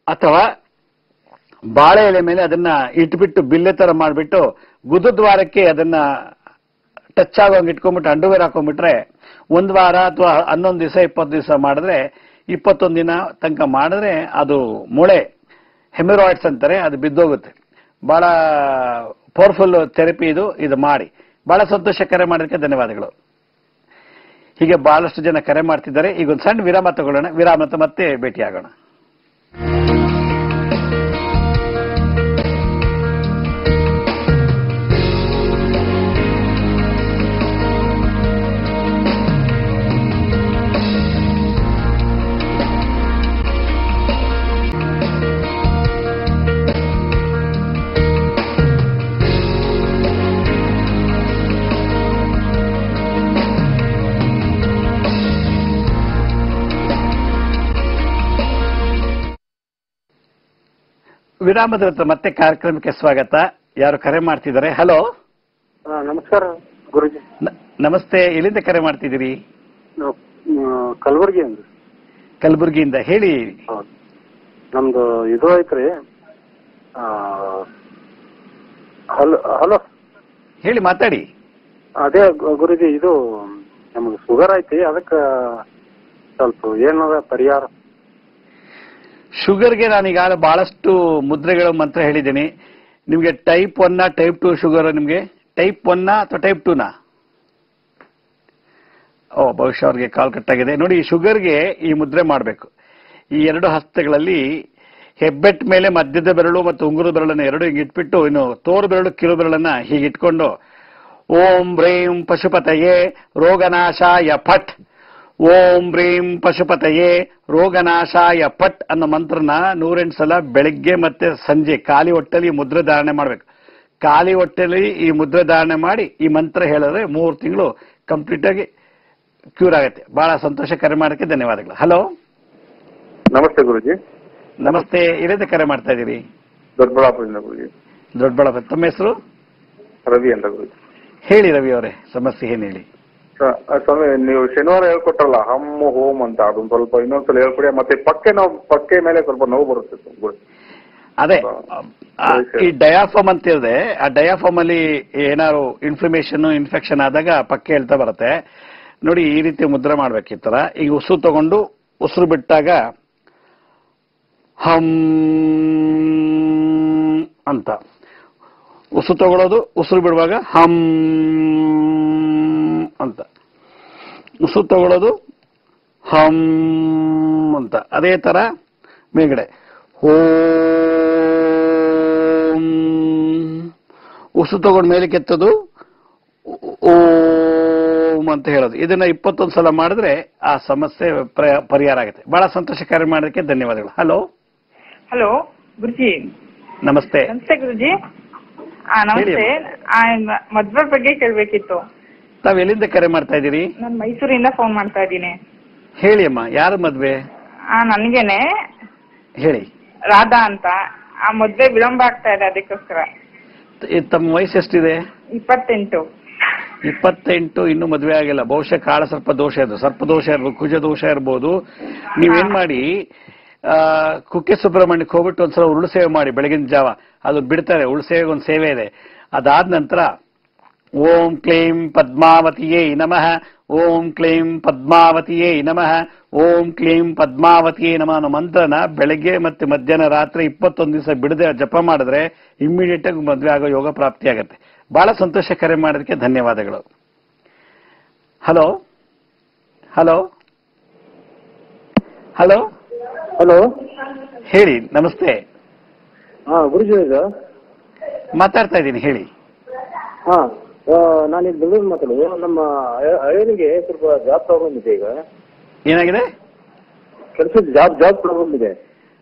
ಅಥವಾ ಬಾಳೆ ಎಲೆ ಮೇಲೆ ಅದನ್ನ ಇಟ್ಬಿಟ್ಟು ಬಿಲ್ಲೆ ತರ ಮಾಡಿಬಿಟ್ಟು ಗುದದ್ವಾರಕ್ಕೆ ಅದನ್ನ ಟಚ್ ಆಗೋಂಗೆ ಇಟ್ಕೊಂಡ್ಬಿಟ್ಟು ಅಂಡರ್ವೇರ್ ಹಾಕೊಂಡ್ಬಿಟ್ರೆ ಒಂದ್ ವಾರ ಅಥವಾ ಹನ್ನೊಂದು ದಿವಸ, ಇಪ್ಪತ್ತು ದಿವಸ ಮಾಡಿದ್ರೆ, ಇಪ್ಪತ್ತೊಂದು ದಿನ ತನಕ ಮಾಡಿದ್ರೆ ಅದು ಮೊಳೆ ಹೆಮಿರಾಯ್ಡ್ಸ್ ಅಂತಾರೆ, ಅದು ಬಿದ್ದೋಗುತ್ತೆ. ಬಹಳ ಪವರ್ಫುಲ್ ಥೆರಪಿ ಇದು ಇದು ಮಾಡಿ. ಬಹಳ ಸಂತೋಷ ಕರೆ ಮಾಡೋದಕ್ಕೆ ಧನ್ಯವಾದಗಳು. ಹೀಗೆ ಬಹಳಷ್ಟು ಜನ ಕರೆ ಮಾಡ್ತಿದ್ದಾರೆ. ಈಗ ಒಂದು ಸಣ್ಣ ವಿರಾಮ ತಗೊಳ್ಳೋಣ. ವಿರಾಮ ಮತ್ತೆ ಭೇಟಿಯಾಗೋಣ. ವಿರಾಮದ ನಂತರ ಮತ್ತೆ ಕಾರ್ಯಕ್ರಮಕ್ಕೆ ಸ್ವಾಗತ. ಯಾರು ಕರೆ ಮಾಡ್ತಿದ್ದಾರೆ? ಹಲೋ ನಮಸ್ಕಾರ ಗುರುಜಿ. ನಮಸ್ತೆ. ಎಲ್ಲಿಂದ ಕರೆ ಮಾಡ್ತಿದ್ದೀರಿ? ಕಲಬುರ್ಗಿ ಅಂದ್ರಿ ಕಲಬುರಗಿಯಿಂದ. ಹೇಳಿ. ಹೌದು. ನಮ್ದು ಇದು ಐತ್ರಿ ಹಲೋ ಹಲೋ. ಹೇಳಿ ಮಾತಾಡಿ. ಅದೇ ಗುರುಜಿ ಇದು ನಮ್ಗೆ ಶುಗರ್ ಐತಿ ಅದಕ್ಕೆ ಸ್ವಲ್ಪ ಏನದ ಪರಿಹಾರ ಶುಗರ್ಗೆ ಈಗ ಬಹಳಷ್ಟು ಮುದ್ರೆಗಳು ಮಂತ್ರ ಹೇಳಿದ್ದೀನಿ. ನಿಮಗೆ ಟೈಪ್ ಒನ್ನ ಟೈಪ್ ಟು ಶುಗರ್ ನಿಮಗೆ? ಟೈಪ್ ಒನ್ನ ಅಥವಾ ಟೈಪ್ ಟೂನಾ ಓ, ಬಹುಶಃ ಅವ್ರಿಗೆ ಕಾಲ್ ಕಟ್ಟಾಗಿದೆ ನೋಡಿ, ಈ ಶುಗರ್ಗೆ ಈ ಮುದ್ರೆ ಮಾಡಬೇಕು. ಈ ಎರಡು ಹಸ್ತಗಳಲ್ಲಿ ಹೆಬ್ಬೆಟ್ ಮೇಲೆ ಮಧ್ಯದ ಬೆರಳು ಮತ್ತು ಉಂಗುರದ ಬೆರಳನ್ನು ಎರಡು ಹಿಂಗೆ ಇಟ್ಬಿಟ್ಟು, ಇನ್ನು ತೋರು ಬೆರಳು, ಕಿರು ಬೆರಳನ್ನು ಹೀಗಿಟ್ಕೊಂಡು, ಓಂ ಬ್ರೇಂ ಪಶುಪತಯೇ ರೋಗನಾಶಾಯ ಫಟ್ ಓಂ ಬ್ರೀಂ ಪಶುಪತಯೇ ರೋಗನಾಶಾಯ ಪಟ್ ಅನ್ನೋ ಮಂತ್ರನ ನೂರೆಂಟು ಸಲ ಬೆಳಿಗ್ಗೆ ಮತ್ತೆ ಸಂಜೆ ಖಾಲಿ ಹೊಟ್ಟೆಲಿ ಮುದ್ರೆ ಧಾರಣೆ ಮಾಡ್ಬೇಕು. ಖಾಲಿ ಹೊಟ್ಟೆಲಿ ಈ ಮುದ್ರೆ ಧಾರಣೆ ಮಾಡಿ ಈ ಮಂತ್ರ ಹೇಳಿದ್ರೆ ಮೂರು ತಿಂಗಳು ಕಂಪ್ಲೀಟ್ ಆಗಿ ಕ್ಯೂರ್ ಆಗುತ್ತೆ. ಬಹಳ ಸಂತೋಷ ಕರೆ ಮಾಡೋಕ್ಕೆ ಧನ್ಯವಾದಗಳು. ಹಲೋ ನಮಸ್ತೆ ಗುರುಜಿ. ನಮಸ್ತೆ. ಇರೋದೇ ಕರೆ ಮಾಡ್ತಾ ಇದ್ದೀರಿ? ದೊಡ್ಡಬಳ್ಳಾಪುರದಿಂದ ಗುರುಜಿ. ದೊಡ್ಡಬಳ್ಳಾಪುರ. ತಮ್ಮ ಹೆಸರು? ರವಿ ಅಂತ ಗುರುಜಿ. ಹೇಳಿ ರವಿ ಅವರೇ ಸಮಸ್ಯೆ ಏನು ಹೇಳಿ? ಸ್ವಾಮಿ ನೀವು ಶನಿವಾರ ಹೇಳ್ಕೊಟ್ರಲ್ಲ ಹಮ್ಮ ಹೋಮ್ ಅಂತ ಅದೊಂದು ಸ್ವಲ್ಪ ಇನ್ನೊಂದ್ಸಲ ಹೇಳ್ಕೊಡಿ ಮತ್ತೆ ಪಕ್ಕೆ ನಾವು ಪಕ್ಕೆ ಮೇಲೆ ಸ್ವಲ್ಪ ನೋವು ಬರುತ್ತೆ ಅದೇ ಈ ಡಯಾಫಾಮ್ ಅಂತ ಇದೆ ಆ ಡಯಾಫಾಮ್ ಅಲ್ಲಿ ಏನಾದ್ರು ಇನ್ಫ್ಲಮೇಷನ್ ಇನ್ಫೆಕ್ಷನ್ ಆದಾಗ ಪಕ್ಕೆ ಹೇಳ್ತಾ ಬರುತ್ತೆ. ನೋಡಿ ಈ ರೀತಿ ಮುದ್ರೆ ಮಾಡ್ಬೇಕು ಈ ತರ ಈಗ ಉಸಿರು ತಗೊಂಡು ಉಸಿರು ಬಿಟ್ಟಾಗ ಹಮ್ ಅಂತ. ಉಸಿರು ತಗೊಳ್ಳೋದು ಉಸಿರು ಬಿಡುವಾಗ ಹಮ್ ಅಂತ. ಉಸು ತಗೊಳ್ಳೋದು ಹಂ ಅಂತ. ಅದೇ ತರ ಮೇಗಡೆ ಹೋ ಉಸು ತಗೊಂಡು ಮೇಲೆ ಕೆತ್ತದು ಓಂ ಅಂತ ಹೇಳೋದು. ಇದನ್ನ ಇಪ್ಪತ್ತೊಂದು ಸಲ ಮಾಡಿದ್ರೆ ಆ ಸಮಸ್ಯೆ ಪ್ರ- ಪರಿಹಾರ ಆಗುತ್ತೆ. ಬಹಳ ಸಂತೋಷ ಕಾರ್ಯ ಮಾಡೋದಕ್ಕೆ ಧನ್ಯವಾದಗಳು. ಹಲೋ? ಹಲೋ ಗುರುಜಿ. ನಮಸ್ತೆ. ನಮಸ್ತೆ ಗುರುಜಿ. ಆ ನಮಸ್ತೆ. ಮದ್ವೆ ಬಗ್ಗೆ ಕೇಳ್ಬೇಕಿತ್ತು. ತಾವ್ ಎಲ್ಲಿಂದ ಕರೆ ಮಾಡ್ತಾ ಇದೀರಿ ನಾನು ಮೈಸೂರಿಂದ ಫೋನ್ ಮಾಡ್ತಾ ಇದ್ದೀನಿ. ಹೇಳಿ ಅಮ್ಮ ಯಾರ ಮದ್ವೆ? ಆ ನನ್ಗೇನೆ. ಹೇಳಿ. ರಾಧಾ ಅಂತ. ಆ ಮದ್ವೆ ವಿಳಂಬ ಆಗ್ತಾ ಇದೆ ಅದಕ್ಕೋಸ್ಕರ. ತ- ತಮ್ಮ ವಯಸ್ಸು ಎಷ್ಟಿದೆ? ಇಪ್ಪತ್ತೆಂಟು. ಇಪ್ಪತ್ತೆಂಟು ಇನ್ನು ಮದುವೆ ಆಗಿಲ್ಲ. ಬಹುಶಃ ಕಾಳ ಸರ್ಪ ದೋಷ ಇದು ಸರ್ಪ ದೋಷ ಇರ್ಬೋದು ಕುಜ ದೋಷ ಇರ್ಬೋದು. ನೀವೇನ್ ಮಾಡಿ ಆ, ಕುಕ್ಕೆ ಸುಬ್ರಹ್ಮಣ್ಯಕ್ಕೆ ಹೋಗ್ಬಿಟ್ಟು ಒಂದ್ಸಲ ಉರುಳು ಸೇವೆ ಮಾಡಿ ಬೆಳಗಿನ ಜಾವ. ಅದು ಬಿಡ್ತಾರೆ ಉರುಳು ಸೇವೆಗೆ ಒಂದು ಸೇವೆ ಇದೆ. ಅದಾದ ನಂತರ ಓಂ ಕ್ಲೀಂ ಪದ್ಮಾವತಿಯೇ ನಮಃ. ಓಂ ಕ್ಲೀಂ ಪದ್ಮಾವತಿಯೇ ನಮಃ. ಓಂ ಕ್ಲೀಂ ಪದ್ಮಾವತಿಯೇ ನಮಃ ಅನ್ನೋ ಮಂತ್ರನ ಬೆಳಗ್ಗೆ ಮತ್ತೆ ಮಧ್ಯಾಹ್ನ ರಾತ್ರಿ ಇಪ್ಪತ್ತೊಂದು ದಿವಸ ಬಿಡದೆ ಜಪ ಮಾಡಿದ್ರೆ ಇಮ್ಮಿಡಿಯೇಟ್ ಆಗಿ ಮದುವೆ ಆಗೋ ಯೋಗ ಪ್ರಾಪ್ತಿ ಆಗುತ್ತೆ. ಬಹಳ ಸಂತೋಷ ಕರೆ ಮಾಡೋದಕ್ಕೆ ಧನ್ಯವಾದಗಳು. ಹಲೋ? ಹಲೋ? ಹಲೋ? ಹಲೋ? ಹೇಳಿ ನಮಸ್ತೆ. ಹಾ ಗುರುಜಿ ಮಾತಾಡ್ತಾ ಇದ್ದೀನಿ ಹೇಳಿ. ಹಾ. ನಾನು ಈಗ ಬೆಂಗಳೂರು ಮಾತಾಡೋದು. ನಮ್ಮ ಅಯ್ಯನಿಗೆ ಸ್ವಲ್ಪ ಜಾಬ್ ಪ್ರಾಬ್ಲಮ್ ಇದೆ ಈಗ. ಏನಾಗಿದೆ? ಕೆಲಸದ ಜಾಬ್ ಜಾಬ್ ಪ್ರಾಬ್ಲಮ್ ಇದೆ.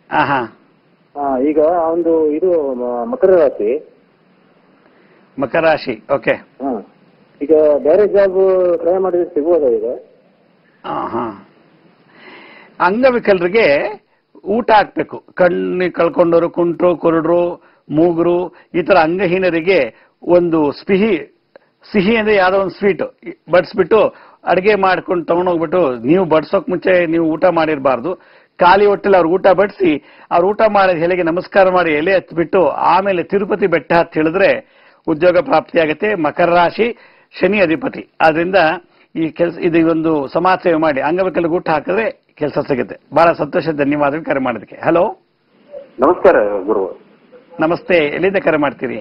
ಹಾ ಹಾ ಆ, ಈಗ ಒಂದು ಇದು ಮಕರ ರಾಶಿ. ಮಕರ ರಾಶಿ ಓಕೆ. ಈಗ ಬೇರೆ ಜಾಬ್ ಟ್ರೈ ಮಾಡಿದ್ರೆ ಸಿಗ್ಬೋದಾ ಈಗ? ಅಂಗವಿಕಲರಿಗೆ ಊಟ ಹಾಕ್ಬೇಕು. ಕಣ್ಣಿ ಕಳ್ಕೊಂಡವರು ಕುಂಟ್ರು ಕುರುಡ್ರು ಮೂಗರು ಈ ತರ ಅಂಗಹೀನರಿಗೆ ಒಂದು ಸಿಹಿ ಸಿಹಿ ಅಂದ್ರೆ ಯಾವ್ದೋ ಒಂದು ಸ್ವೀಟ್ ಬಡಿಸ್ಬಿಟ್ಟು ಅಡುಗೆ ಮಾಡ್ಕೊಂಡು ತಗೊಂಡೋಗ್ಬಿಟ್ಟು ನೀವು ಬಡ್ಸೋಕ್ ಮುಂಚೆ ನೀವು ಊಟ ಮಾಡಿರಬಾರ್ದು. ಖಾಲಿ ಹೊಟ್ಟೆಲಿ ಅವ್ರು ಊಟ ಬಡಿಸಿ ಅವ್ರು ಊಟ ಮಾಡಿದ ಎಲೆಗೆ ನಮಸ್ಕಾರ ಮಾಡಿ ಎಲೆ ಹತ್ಬಿಟ್ಟು ಆಮೇಲೆ ತಿರುಪತಿ ಬೆಟ್ಟ ಹತ್ತಿ ಹೇಳಿದ್ರೆ ಉದ್ಯೋಗ ಪ್ರಾಪ್ತಿಯಾಗುತ್ತೆ ಮಕರ ರಾಶಿ ಶನಿ ಅಧಿಪತಿ. ಆದ್ರಿಂದ ಈ ಕೆಲಸ ಇದು ಒಂದು ಸಮಾಜ ಸೇವೆ ಮಾಡಿ ಅಂಗವಿಕಲ ಊಟ ಹಾಕಿದ್ರೆ ಕೆಲಸ ಸಿಗುತ್ತೆ. ಬಹಳ ಸಂತೋಷ ಧನ್ಯವಾದಗಳು ಕರೆ ಮಾಡೋದಕ್ಕೆ ಹಲೋ ನಮಸ್ಕಾರ ಗುರು. ನಮಸ್ತೆ. ಎಲ್ಲಿಂದ ಕರೆ ಮಾಡ್ತೀರಿ?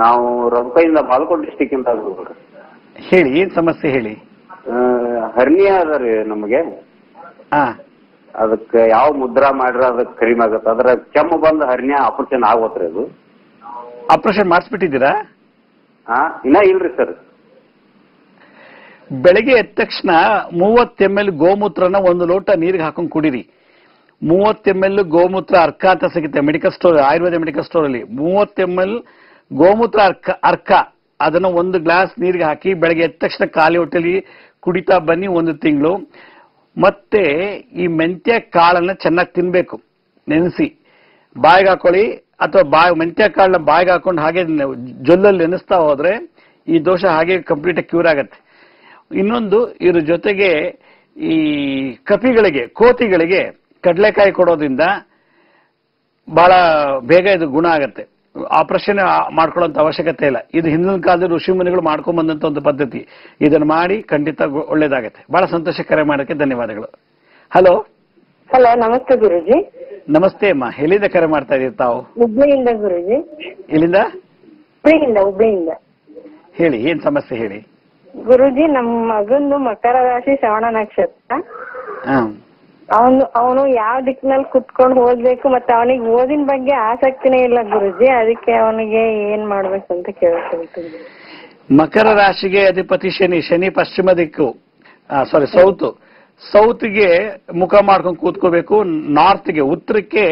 ನಾವು ರೊಕ್ಕಯಿಂದ ಬಾಲ್ಕೋಟ್ ಡಿಸ್ಟಿಕ್ ಗುರು ಹೇಳಿ ಏನ್ ಸಮಸ್ಯೆ ಹೇಳಿ? ಹರ್ನಿಯಾ ಅದ ರೀ ನಮಗೆ. ಹಾ ಅದಕ್ಕೆ ಯಾವ ಮುದ್ರಾ ಮಾಡ್ರ ಅದಕ್ಕೆ ಕಡಿಮೆ ಆಗತ್ತೆ ಅದ್ರ ಕೆಮ್ಮು ಬಂದು ಹರ್ನಿಯ ಆಪರೇಷನ್ ಆಗೋತ್ರಿ ಅದು. ಆಪರೇಷನ್ ಮಾಡಿಸ್ಬಿಟ್ಟಿದ್ದೀರಾ? ಹಾ ಇನ್ನ ಇಲ್ರಿ ಸರ್ ಬೆಳಗ್ಗೆ ಎದ್ದ ತಕ್ಷಣ ಮೂವತ್ತು ಎಂ ಎಲ್ ಗೋಮೂತ್ರನ ಒಂದು ಲೋಟ ನೀರಿಗೆ ಹಾಕೊಂಡು ಕುಡೀರಿ. ಮೂವತ್ತು ಎಂ ಎಲ್ ಗೋಮೂತ್ರ ಅರ್ಕ ಅಂತ ಸಿಗುತ್ತೆ medical store Ayurveda medical store ಅಲ್ಲಿ. ಮೂವತ್ತು ಎಂ ಎಲ್ ಗೋಮೂತ್ರ ಅರ್ಕ ಅರ್ಕ. ಅದನ್ನು ಒಂದು ಗ್ಲಾಸ್ ನೀರಿಗೆ ಹಾಕಿ ಬೆಳಗ್ಗೆ ಎದ್ದ ತಕ್ಷಣ ಖಾಲಿ ಹೊಟ್ಟೆಲಿ ಕುಡಿತಾ ಬನ್ನಿ ಒಂದು ತಿಂಗಳು. ಮತ್ತೆ ಈ ಮೆಂತ್ಯ ಕಾಳನ್ನು ಚೆನ್ನಾಗಿ ತಿನ್ನಬೇಕು ನೆನೆಸಿ. ಬಾಯಿಗೆ ಹಾಕೊಳ್ಳಿ ಅಥವಾ ಬಾಯಿ, ಮೆಂತ್ಯ ಕಾಳನ್ನ ಬಾಯಿಗೆ ಹಾಕೊಂಡು ಹಾಗೆ ಜೊಲ್ಲಲ್ಲಿ ನೆನೆಸ್ತಾ ಹೋದರೆ ಈ ದೋಷ ಹಾಗೆ ಕಂಪ್ಲೀಟ್ ಕ್ಯೂರ್ ಆಗುತ್ತೆ. ಇನ್ನೊಂದು, ಇದ್ರ ಜೊತೆಗೆ ಈ ಕಪಿಗಳಿಗೆ ಕೋತಿಗಳಿಗೆ ಕಡಲೆಕಾಯಿ ಕೊಡೋದ್ರಿಂದ ಬಹಳ ಬೇಗ ಇದು ಗುಣ ಆಗತ್ತೆ. ಆಪರೇಷನ್ ಮಾಡ್ಕೊಳ್ಳೋಂತ ಅವಶ್ಯಕತೆ ಇಲ್ಲ. ಇದು ಹಿಂದಿನ ಕಾಲದಲ್ಲಿ ಋಷಿ ಮುನಿಗಳು ಮಾಡ್ಕೊಂಡ್ ಬಂದಂತ ಒಂದು ಪದ್ಧತಿ. ಇದನ್ನ ಮಾಡಿ ಖಂಡಿತ ಒಳ್ಳೇದಾಗತ್ತೆ. ಬಹಳ ಸಂತೋಷ ಕರೆ ಮಾಡೋಕ್ಕೆ ಧನ್ಯವಾದಗಳು. ಹಲೋ? ಹಲೋ ನಮಸ್ತೆ ಗುರುಜಿ. ನಮಸ್ತೆ ಅಮ್ಮ. ಎಲ್ಲಿಂದ ಕರೆ ಮಾಡ್ತಾ ಇದೀರಿ ತಾವು? ಹುಬ್ಳಿಯಿಂದ ಗುರುಜಿ. ಎಲ್ಲಿಂದ? ಹುಬ್ಳಿಯಿಂದ ಹುಬ್ಳಿಯಿಂದ. ಹೇಳಿ ಏನ್ ಸಮಸ್ಯೆ ಹೇಳಿ? ಗುರುಜಿ ನಮ್ಮ ಮಗಂದು ಮಕರ ರಾಶಿ ಶ್ರವಣ ನಕ್ಷತ್ರ. ಹಾ. ಅವನು ಅವನು ಯಾವ ದಿಕ್ಕಿನಲ್ಲಿ ಕುತ್ಕೊಂಡು ಓದ್ಬೇಕು ಮತ್ತೆ ಅವನಿಗೆ ಓದಿನ ಬಗ್ಗೆ ಆಸಕ್ತಿನೇ ಇಲ್ಲ ಗುರುಜಿ, ಅದಕ್ಕೆ ಅವನಿಗೆ ಏನ್ ಮಾಡ್ಬೇಕು ಅಂತ ಕೇಳ್ಕೊಳ್ತೀನಿ ಮಕರ ರಾಶಿಗೆ ಅಧಿಪತಿ ಶನಿ ಶನಿ ಪಶ್ಚಿಮ ದಿಕ್ಕು ಸಾರಿ ಸೌತ್. ಸೌತ್ಗೆ ಮುಖ ಮಾಡ್ಕೊಂಡು ಕೂತ್ಕೋಬೇಕು, ನಾರ್ತ್ಗೆ, ಉತ್ತರಕ್ಕೆ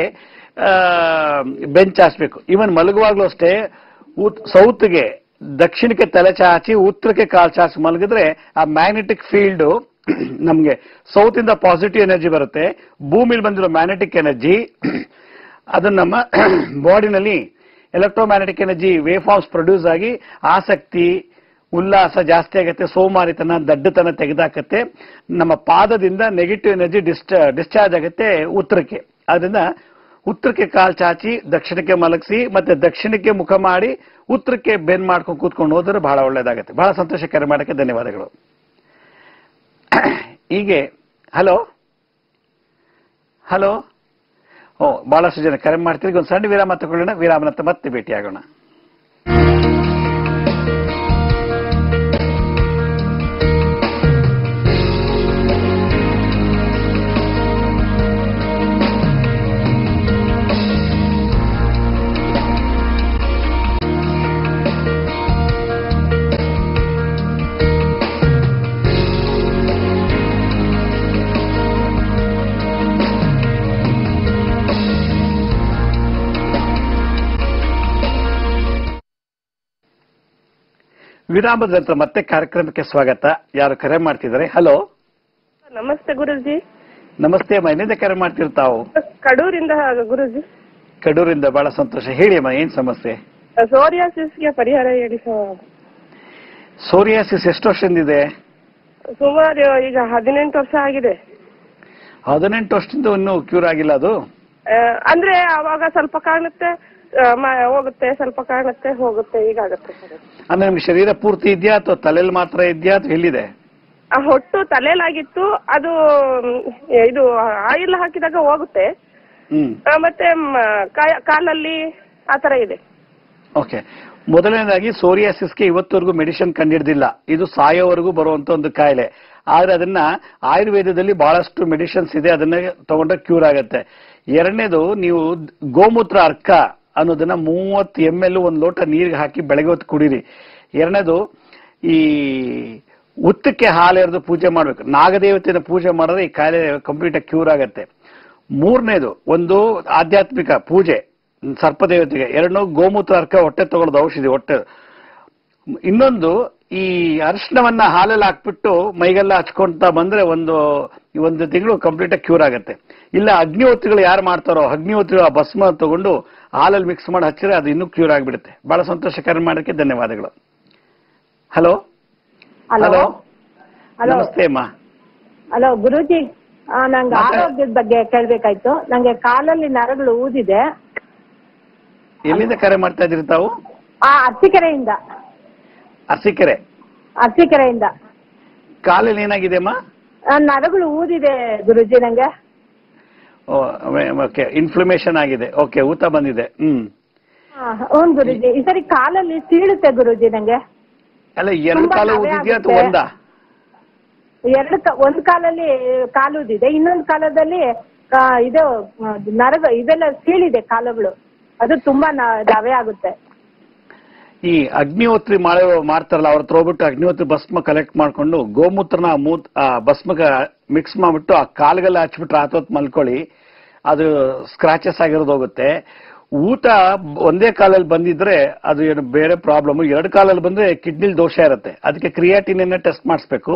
ಬೆಂಚ್ ಹಾಸ್ಬೇಕು. ಇವನ್ ಮಲಗುವಾಗ್ಲೂ ಅಷ್ಟೇ ಸೌತ್ಗೆ ದಕ್ಷಿಣಕ್ಕೆ ತಲೆ ಚಾಚಿ, ಉತ್ತರಕ್ಕೆ ಕಾಲ್ ಚಾಚಿ ಮಲಗಿದ್ರೆ ಆ ಮ್ಯಾಗ್ನೆಟಿಕ್ ಫೀಲ್ಡ್ ನಮ್ಗೆ ಸೌತ್ ಇಂದ ಪಾಸಿಟಿವ್ ಎನರ್ಜಿ ಬರುತ್ತೆ. ಭೂಮಿಲಿ ಬಂದಿರೋ ಮ್ಯಾಗ್ನೆಟಿಕ್ ಎನರ್ಜಿ ಅದನ್ನ ನಮ್ಮ ಬಾಡಿನಲ್ಲಿ electromagnetic energy wave forms produce ಆಗಿ ಆಸಕ್ತಿ, ಉಲ್ಲಾಸ ಜಾಸ್ತಿ ಆಗುತ್ತೆ, ಸೋಮಾರಿತನ, ದಡ್ಡತನ ತೆಗೆದಾಕತ್ತೆ. ನಮ್ಮ ಪಾದದಿಂದ ನೆಗೆಟಿವ್ ಎನರ್ಜಿ ಡಿಸ್ಟ ಡಿಸ್ಚಾರ್ಜ್ ಆಗುತ್ತೆ ಉತ್ತರಕ್ಕೆ. ಅದರಿಂದ ಉತ್ತರಕ್ಕೆ ಕಾಲ್ ಚಾಚಿ, ದಕ್ಷಿಣಕ್ಕೆ ಮಲಗಿಸಿ, ಮತ್ತೆ ದಕ್ಷಿಣಕ್ಕೆ ಮುಖ ಮಾಡಿ ಉತ್ತರಕ್ಕೆ ಬೆನ್ ಮಾಡ್ಕೊಂಡು ಕೂತ್ಕೊಂಡು ಹೋದ್ರೆ ಬಹಳ ಒಳ್ಳೇದಾಗುತ್ತೆ. ಬಹಳ ಸಂತೋಷ ಕರೆ ಮಾಡೋಕ್ಕೆ ಧನ್ಯವಾದಗಳು. ಹೀಗೆ, ಹಲೋ? ಹಲೋ? ಓ ಭಾಳಷ್ಟು ಜನ ಕರೆ ಮಾಡ್ತೀವಿ ಒಂದು ಸಣ್ಣ ವಿರಾಮ ತಗೊಳ್ಳೋಣ. ವಿರಾಮ ಮತ್ತೆ ಮತ್ತೆ ಭೇಟಿಯಾಗೋಣ. ವಿರಾಮದ ನಂತರ ಮತ್ತೆ ಕಾರ್ಯಕ್ರಮಕ್ಕೆ ಸ್ವಾಗತ. ಯಾರು ಕರೆ ಮಾಡ್ತಿದ್ದಾರೆ? ಹಲೋ. ನಮಸ್ತೆ ಗುರುಜಿ. ನಮಸ್ತೆ ಅಮ್ಮ ಎಲ್ಲಿಂದ ಕರೆ ಮಾಡ್ತಿರ್ತಾವು ಕಡೂರಿಂದ ಗುರುಜಿ. ಕಡೂರಿಂದ ಬಹಳ ಸಂತೋಷ. ಹೇಳಿ ಅಮ್ಮ ಏನ್ ಸಮಸ್ಯೆ? ಸೋರಿಯಾಸಿಸ್ಗೆ ಪರಿಹಾರ ಹೇಳಿ ಸೋರಿಯಾಸಿಸ್ ಎಷ್ಟು ವರ್ಷದಿಂದ ಇದೆ? ಸುಮಾರು ಈಗ ಹದಿನೆಂಟು ವರ್ಷ ಆಗಿದೆ. ಹದಿನೆಂಟು ವರ್ಷದಿಂದ ಇನ್ನೂ ಕ್ಯೂರ್ ಆಗಿಲ್ಲ ಅದು? ಅಂದ್ರೆ ಅವಾಗ ಸ್ವಲ್ಪ ಕಾಣುತ್ತೆ. ಹೋಗುತ್ತೆ ಸ್ವಲ್ಪ ಕಾಣುತ್ತೆ ಹೋಗುತ್ತೆ ಹೀಗಾಗುತ್ತೆ. ಸರ್ ಅಂದ್ರೆ ನಿಮ್ಗೆ ಶರೀರ ಪೂರ್ತಿ ಇದೆಯಾ ಅಥವಾ ತಲೆಯಲ್ಲಿ ಮಾತ್ರ ಇದೆಯಾ ಅಥವಾ ಎಲ್ಲಿದೆ? ಆ ಹೊಟ್ಟು ತಲೆಲಾಗಿತ್ತು ಅದು ಮ್, ಇದು ಆಯಿಲ್ ಹಾಕಿದಾಗ ಹೋಗುತ್ತೆ. ಹ್ಮ್. ಆ, ಮತ್ತೆ ಮ್, ಕಾಲಲ್ಲಿ ಆತರ ತರ ಇದೆ. ಓಕೆ. ಮೊದಲನೇದಾಗಿ ಸೋರಿಯಾಸಿಸ್ಗೆ ಇವತ್ತವರೆಗೂ ಮೆಡಿಸಿನ್ ಕಂಡಿಡ್ದಿಲ್ಲ. ಇದು ಸಾಯೋವರೆಗೂ ಬರುವಂತ ಒಂದು ಕಾಯಿಲೆ. ಆದ್ರೆ ಅದನ್ನ ಆಯುರ್ವೇದದಲ್ಲಿ ಬಹಳಷ್ಟು ಮೆಡಿಸಿನ್ಸ್ ಇದೆ ಅದನ್ನ ತಗೊಂಡ್ರೆ ಕ್ಯೂರ್ ಆಗುತ್ತೆ. ಎರಡನೇದು ನೀವು ಗೋಮೂತ್ರ ಅರ್ಕ ಅನ್ನೋದನ್ನ ಮೂವತ್ತು ಎಂ ಎಲ್ ಒಂದು ಲೋಟ ನೀರಿಗೆ ಹಾಕಿ ಬೆಳಗ್ಗೆ ಹೊತ್ತು ಕುಡೀರಿ. ಎರಡನೇದು, ಈ ಉತ್ತಕ್ಕೆ ಹಾಲೆರೆದು ಪೂಜೆ ಮಾಡ್ಬೇಕು. ನಾಗದೇವತೆಯ ಪೂಜೆ ಮಾಡಿದ್ರೆ ಈ ಕಾಯಿಲೆ ಕಂಪ್ಲೀಟ್ ಕ್ಯೂರ್ ಆಗತ್ತೆ. ಮೂರನೇದು, ಒಂದು ಆಧ್ಯಾತ್ಮಿಕ ಪೂಜೆ, ಸರ್ಪದೇವತೆಗೆ. ಎರಡು ಗೋಮೂತ್ರ, ಅರ್ಕ, ಹೊಟ್ಟೆ ತಗೊಳ್ಳೋದು ಔಷಧಿ, ಹೊಟ್ಟೆ. ಇನ್ನೊಂದು, ಈ ಅರಿಶಿನವನ್ನ ಹಾಲಲ್ಲಿ ಹಾಕ್ಬಿಟ್ಟು ಮೈಗೆಲ್ಲ ಹಚ್ಕೊಂತ ಬಂದ್ರೆ ಒಂದು ಒಂದು ತಿಂಗಳು ಕಂಪ್ಲೀಟ್ ಆಗಿ ಕ್ಯೂರ್ ಆಗುತ್ತೆ. ಇಲ್ಲ ಅಗ್ನಿಹೋತ್ರಿಗಳು ಯಾರು ಮಾಡ್ತಾರೋ ಅಗ್ನಿಹೋತ್ರಿಗಳು ಆ ಭಸ್ಮ ತಗೊಂಡು ಹಾಲಲ್ಲಿ ಮಿಕ್ಸ್ ಮಾಡಿ ಹಚ್ಚಿದ್ರೆ ಅದು ಇನ್ನೂ ಕ್ಯೂರ್ ಆಗಿಬಿಡುತ್ತೆ. ಬಹಳ ಸಂತೋಷಕರ ಮಾಡೋಕ್ಕೆ ಧನ್ಯವಾದಗಳು. ಹಲೋ ಹಲೋ ನಮಸ್ತೆ ಅಮ್ಮ. ಹಲೋ ಗುರುಜಿ. ನಂಗೆ ಆರೋಗ್ಯದ ಬಗ್ಗೆ ಕೇಳ್ಬೇಕಾಯ್ತು. ನಂಗೆ ಕಾಲಲ್ಲಿ ನರಗಳು ಊದಿದೆ. ಎಲ್ಲಿಂದ ಕರೆ ಮಾಡ್ತಾ ಇದ್ರಿ ತಾವು? ಕೆರೆ ಅರಸೀಕೆರೆ. ಕೆರೆಯಿಂದ ಕಾಲಲ್ಲಿ ಏನಾಗಿದೆ ಅಮ್ಮ? ನರಗಳು ಊದಿದೆ ಗುರುಜಿ ನಂಗೆ. ಓಕೆ ಇನ್ಫ್ಲಮೇಷನ್ ಆಗಿದೆ. ಓಕೆ ಊತ ಬಂದಿದೆ. ಹ್ಮ್. ಆ, ಗುರುಜಿ. ಈ ಸರಿ ಕಾಲಲ್ಲಿ ಸೀಳುತ್ತೆ ಗುರೂಜಿ ನಂಗೆ. ಅಲ್ಲ ಎರಡು ಕಾಲ ಊದಿದ್ಯಾ ಅಥವಾ ಒಂದಾ? ಎರಡು ಒಂದ್ ಕಾಲಲ್ಲಿ ಕಾಲು ಊದಿದೆ ಇನ್ನೊಂದ್ ಕಾಲದಲ್ಲಿ ಇದು ನರಗ ಇದೆಲ್ಲ ಸೀಳಿದೆ ಕಾಲುಗಳು. ಅದು ತುಂಬಾ ನವೆ ಆಗುತ್ತೆ. ಈ ಅಗ್ನಿಹೋತ್ರಿ ಮಳೆ ಮಾಡ್ತಾರಲ್ಲ ಅವ್ರ ಹತ್ರ ಹೋಗ್ಬಿಟ್ಟು ಅಗ್ನಿಹೋತ್ರಿ ಭಸ್ಮ ಕಲೆಕ್ಟ್ ಮಾಡ್ಕೊಂಡು ಗೋಮೂತ್ರನ ಮೂತ್ ಭಸ್ಮಗ ಮಿಕ್ಸ್ ಮಾಡ್ಬಿಟ್ಟು ಆ ಕಾಲ್ಗೆಲ್ಲ ಹಚ್ಬಿಟ್ರೆ ಆತೋತ್ ಮಲ್ಕೊಳ್ಳಿ. ಅದು ಸ್ಕ್ರಾಚಸ್ ಆಗಿರೋದು ಹೋಗುತ್ತೆ. ಊಟ ಒಂದೇ ಕಾಲಲ್ಲಿ ಬಂದಿದ್ರೆ ಅದು ಏನು ಬೇರೆ ಪ್ರಾಬ್ಲಮ್ ಎರಡು ಕಾಲಲ್ಲಿ ಬಂದ್ರೆ ಕಿಡ್ನಿಲಿ ದೋಷ ಇರುತ್ತೆ. ಅದಕ್ಕೆ ಕ್ರಿಯಾಟಿನ ಟೆಸ್ಟ್ ಮಾಡಿಸ್ಬೇಕು.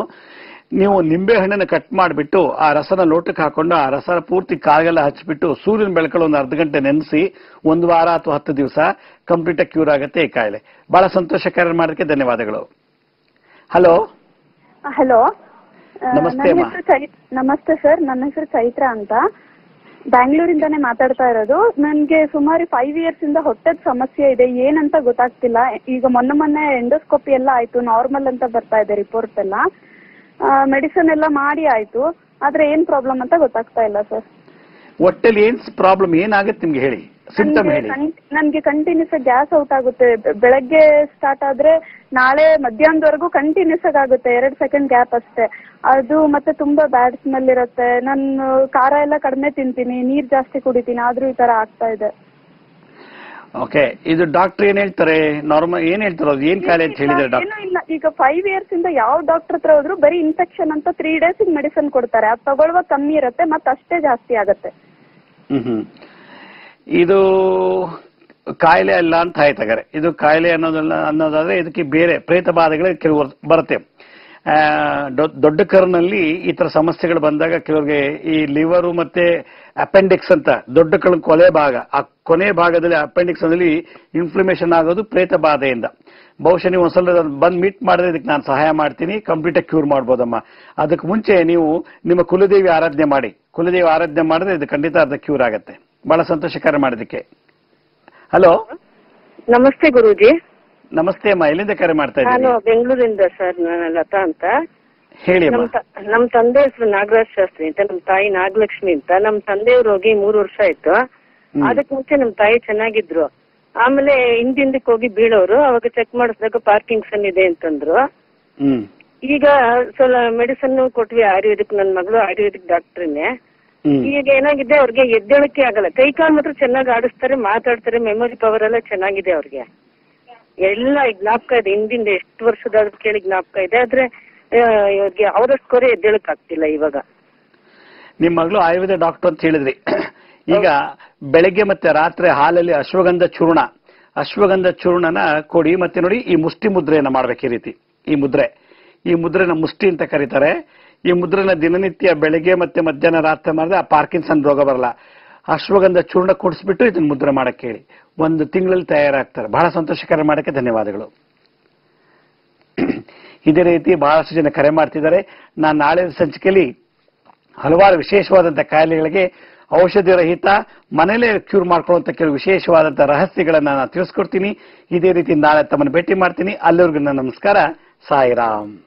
ನೀವು ನಿಂಬೆ ಹಣ್ಣನ್ನು ಕಟ್ ಮಾಡಿಬಿಟ್ಟು ಆ ರಸನ ಲೋಟಕ್ಕೆ ಹಾಕೊಂಡು ಆ ರಸನ ಪೂರ್ತಿ ಕಾಲ್ಗೆಲ್ಲ ಹಚ್ಚಿಬಿಟ್ಟು ಸೂರ್ಯನ ಬೆಳಕಲ್ಲಿ ಒಂದು ಅರ್ಧ ಗಂಟೆ ನೆನೆಸಿ ಒಂದು ವಾರ ಅಥವಾ ಹತ್ತು ದಿವಸ ಕಂಪ್ಲೀಟ್ ಆಗಿ ಕ್ಯೂರ್ ಆಗುತ್ತೆ ಈ ಕಾಯಿಲೆ. ಬಹಳ ಸಂತೋಷಕರ ಮಾಡೋದಕ್ಕೆ ಧನ್ಯವಾದಗಳು. ಹಲೋ ಹಲೋ ನಮಸ್ತೆ ನಮಸ್ತೆ ಸರ್ ನನ್ನ ಹೆಸರು ಚೈತ್ರ ಅಂತ. ಬ್ಯಾಂಗ್ಳೂರಿಂದಾನೇ ಮಾತಾಡ್ತಾ ಇರೋದು. ನನಗೆ ಸುಮಾರು ಫೈವ್ ಇಯರ್ಸ್ ಇಂದ ಹೊಟ್ಟೆದ ಸಮಸ್ಯೆ ಇದೆ. ಏನಂತ ಗೊತ್ತಾಗ್ತಿಲ್ಲ. ಈಗ ಮೊನ್ನೆ ಮೊನ್ನೆ ಎಂಡೋಸ್ಕೋಪಿ ಎಲ್ಲ ಆಯ್ತು. ನಾರ್ಮಲ್ ಅಂತ ಬರ್ತಾ ಇದೆ ರಿಪೋರ್ಟ್ ಎಲ್ಲ. ಮೆಡಿಸನ್ ಎಲ್ಲ ಮಾಡಿ ಆಯ್ತು. ಆದ್ರೆ ಏನ್ ಪ್ರಾಬ್ಲಮ್ ಅಂತ ಗೊತ್ತಾಗ್ತಾ ಇಲ್ಲ ಸರ್ ಹೊಟ್ಟೆಲಿ ಏನ್ ಪ್ರಾಬ್ಲಮ್ ಏನಾಗುತ್ತೆ ನಿಮ್ಗೆ ಹೇಳಿ? ಸಿಂಪ್ಟಮ್ ಹೇಳಿ. ನನ್ಗೆ ಕಂಟಿನ್ಯೂಸ್ ಗ್ಯಾಸ್ ಔಟ್ ಆಗುತ್ತೆ. ಬೆಳಗ್ಗೆ ಸ್ಟಾರ್ಟ್ ಆದ್ರೆ ನಾಳೆ ಮಧ್ಯಾಹ್ನದವರೆಗೂ ಕಂಟಿನ್ಯೂಸ್ ಆಗುತ್ತೆ. ಎರಡ್ ಸೆಕೆಂಡ್ ಗ್ಯಾಪ್ ಅಷ್ಟೇ. ಅದು ಮತ್ತೆ ತುಂಬಾ ಬ್ಯಾಡ್ ಸ್ಮೆಲ್ ಇರುತ್ತೆ. ನಾನು ಖಾರ ಎಲ್ಲ ಕಡಿಮೆ ತಿಂತೀನಿ. ನೀರ್ ಜಾಸ್ತಿ ಕುಡಿತೀನಿ. ಆದ್ರೂ ಈ ತರ ಆಗ್ತಾ ಇದೆ. ಓಕೆ ಇದು ಡಾಕ್ಟರ್ ಏನ್ ಹೇಳ್ತಾರೆ? ನಾರ್ಮಲ್ ಏನ್ ಹೇಳ್ತಾರೆ? ಅದು ಏನ್ ಕಾಯಿಲೆ ಅಂತ ಹೇಳಿದ್ರೆ ಡಾಕ್ಟರ್ ಇಲ್ಲ. ಈಗ ಫೈವ್ ಇಯರ್ಸ್ ಇಂದ ಯಾವ ಡಾಕ್ಟರ್ ಹತ್ರ ಹೋದ್ರು ಬರೀ ಇನ್ಫೆಕ್ಷನ್ ಅಂತ ತ್ರೀ ಡೇಸ್ ಮೆಡಿಸಿನ್ ಕೊಡ್ತಾರೆ. ಅದು ತಗೊಳ್ಳುವಾಗ ಕಮ್ಮಿ ಇರುತ್ತೆ ಮತ್ತೆ ಅಷ್ಟೇ ಜಾಸ್ತಿ ಆಗುತ್ತೆ. ಹ್ಮ್ ಹ್ಮ್. ಇದು ಕಾಯಿಲೆ ಅಲ್ಲ ಅಂತ ಆಯ್ತಾಗಾರೆ ಇದು ಕಾಯಿಲೆ ಅನ್ನೋದಲ್ಲ ಅನ್ನೋದಾದ್ರೆ ಇದಕ್ಕೆ ಬೇರೆ ಪ್ರೇತ ಬಾಧೆಗಳು ಕೆಲವು ಬರುತ್ತೆ. ದೊಡ್ಡ ಕರ್ನಲ್ಲಿ ಈ ತರ ಸಮಸ್ಯೆಗಳು ಬಂದಾಗ ಕೆಲವರಿಗೆ ಈ ಲಿವರು ಮತ್ತೆ ಅಪೆಂಡಿಕ್ಸ್ ಅಂತ ದೊಡ್ಡ ಕರ್ನ ಕೊಲೆ ಭಾಗ, ಆ ಕೊನೆ ಭಾಗದಲ್ಲಿ ಅಪೆಂಡಿಕ್ಸ್ ಅಲ್ಲಿ ಇನ್ಫ್ಲಮೇಷನ್ ಆಗೋದು ಪ್ರೇತ ಬಾಧೆಯಿಂದ. ಬಹುಶಃ ನೀವು ಒಂದ್ಸಲ ಬಂದು ಮೀಟ್ ಮಾಡಿದ್ರೆ ಇದಕ್ಕೆ ನಾನು ಸಹಾಯ ಮಾಡ್ತೀನಿ, ಕಂಪ್ಲೀಟ್ ಆಗಿ ಕ್ಯೂರ್ ಮಾಡ್ಬೋದಮ್ಮ. ಅದಕ್ಕೆ ಮುಂಚೆ ನೀವು ನಿಮ್ಮ ಕುಲದೇವಿ ಆರಾಧನೆ ಮಾಡಿ. ಕುಲದೇವಿ ಆರಾಧನೆ ಮಾಡಿದ್ರೆ ಇದು ಖಂಡಿತ ಅರ್ಧ ಕ್ಯೂರ್ ಆಗುತ್ತೆ. ಬಹಳ ಸಂತೋಷಕರ ಮಾಡೋದಕ್ಕೆ ಹಲೋ ನಮಸ್ತೆ ಗುರುಜಿ. ನಮಸ್ತೆ ಅಮ್ಮ ಎಲ್ಲಿಂದ ಕರೆ ಮಾಡ್ತಾ ನಾನು ಇದ್ದೀನಿ ಬೆಂಗಳೂರಿಂದ ಸರ್ ನಾನು ಲತಾ ಅಂತ. ಹೇಳಿ ನಮ್ ಅಮ್ಮ ತ- ನಮ್ ತಂದೆ ಹೆಸರು ನಾಗರಾಜ್ ಶಾಸ್ತ್ರಿ ಅಂತ ನಮ್ ತಾಯಿ ನಾಗಲಕ್ಷ್ಮಿ ಅಂತ. ನಮ್ ತಂದೆಯವ್ರು ಹೋಗಿ ಮೂರು ವರ್ಷ ಆಯ್ತು. ಅದಕ್ಕೆ ಅದಕ್ ಮುಂಚೆ ನಮ್ ತಾಯಿ ಚೆನ್ನಾಗಿದ್ರು. ಆಮೇಲೆ ಹಿಂದಿಂದಕ್ಕೆ ಹೋಗಿ ಬೀಳೋರು ಅವಾಗ ಚೆಕ್ ಮಾಡಿಸಿದಾಗ ಪಾರ್ಕಿಂಗ್ಸನ್ ಇದೆ ಅಂತಂದ್ರು. ಈಗ ಸ್ವಲ್ಪ ಮೆಡಿಸನ್ ಕೊಟ್ವಿ ಆಯುರ್ವೇದಿಕ್ ನನ್ ಮಗಳು ಆಯುರ್ವೇದಿಕ್ ಡಾಕ್ಟ್ರಿನೇ ಈಗ ಏನಾಗಿದೆ ಅವ್ರಿಗೆ ಎದ್ದೇಳಕ್ಕೆ ಆಗಲ್ಲ. ಕೈ ಕಾಲು ಮಾತ್ರ ಚೆನ್ನಾಗಿ ಆಡಿಸ್ತಾರೆ ಮಾತಾಡ್ತಾರೆ ಮೆಮೊರಿ ಪವರ್ ಎಲ್ಲ ಚೆನ್ನಾಗಿದೆ ಅವ್ರಿಗೆ. ಎಲ್ಲ ಜ್ಞಾಪಕ ಇದೆ. ಹಿಂದಿಂದ ಎಷ್ಟು ವರ್ಷದ ಕೇಳಿ ಜ್ಞಾಪಕ ಇದೆ. ಆದ್ರೆ ಇವ್ರಿಗೆ ಅವರಷ್ಟು ಕೊರೆ ಎದ್ದೇಳಕ್ ಆಗ್ತಿಲ್ಲ ಇವಾಗ. ನಿಮ್ ಮಗಳು ಆಯುರ್ವೇದ ಡಾಕ್ಟರ್ ಅಂತ ಹೇಳಿದ್ರಿ. ಈಗ ಬೆಳಗ್ಗೆ ಮತ್ತೆ ರಾತ್ರಿ ಹಾಲಲ್ಲಿ ಅಶ್ವಗಂಧ ಚೂರ್ಣ. ಅಶ್ವಗಂಧ ಚೂರ್ಣನ ಕೊಡಿ ಮತ್ತೆ ನೋಡಿ ಈ ಮುಷ್ಟಿ ಮುದ್ರೆಯನ್ನ ಮಾಡ್ಬೇಕು ಈ ರೀತಿ. ಈ ಮುದ್ರೆ. ಈ ಮುದ್ರೆನ ಮುಷ್ಟಿ ಅಂತ ಕರೀತಾರೆ. ಈ ಮುದ್ರನ ದಿನನಿತ್ಯ ಬೆಳಗ್ಗೆ ಮತ್ತೆ ಮಧ್ಯಾಹ್ನ ರಾತ್ರಿ ಮಾಡಿದ್ರೆ ಆ ಪಾರ್ಕಿನ್ಸನ್ ರೋಗ ಬರಲ್ಲ. ಅಶ್ವಗಂಧ ಚೂರ್ಣ ಕುಡಿಸ್ಬಿಟ್ಟು ಇದನ್ನ ಮುದ್ರೆ ಮಾಡಕ್ಕೆ ಹೇಳಿ. ಒಂದು ತಿಂಗಳಲ್ಲಿ ತಯಾರಾಗ್ತಾರೆ. ಬಹಳ ಸಂತೋಷಕರ ಮಾಡಕ್ಕೆ ಧನ್ಯವಾದಗಳು. ಇದೇ ರೀತಿ ಬಹಳಷ್ಟು ಜನ ಕರೆ ಮಾಡ್ತಿದ್ದಾರೆ. ನಾನು ನಾಳೆ ಸಂಚಿಕೆಯಲ್ಲಿ ಹಲವಾರು ವಿಶೇಷವಾದಂಥ ಕಾಯಿಲೆಗಳಿಗೆ ಔಷಧಿ ರಹಿತ ಮನೇಲೆ ಕ್ಯೂರ್ ಮಾಡ್ಕೊಳ್ಳುವಂತ ಕೆಲವು ವಿಶೇಷವಾದಂಥ ರಹಸ್ಯಗಳನ್ನ ನಾನು ತಿಳಿಸ್ಕೊಡ್ತೀನಿ. ಇದೇ ರೀತಿ ನಾಳೆ ತಮ್ಮನ್ನು ಭೇಟಿ ಮಾಡ್ತೀನಿ. ಅಲ್ಲಿವರೆಗೂ ನನ್ನ ನಮಸ್ಕಾರ. ಸಾಯಿರಾಮ್.